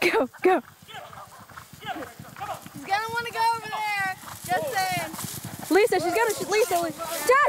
Go, go. He's gonna want to go over there. Just saying. Lisa, she's gonna, Lisa, Dad.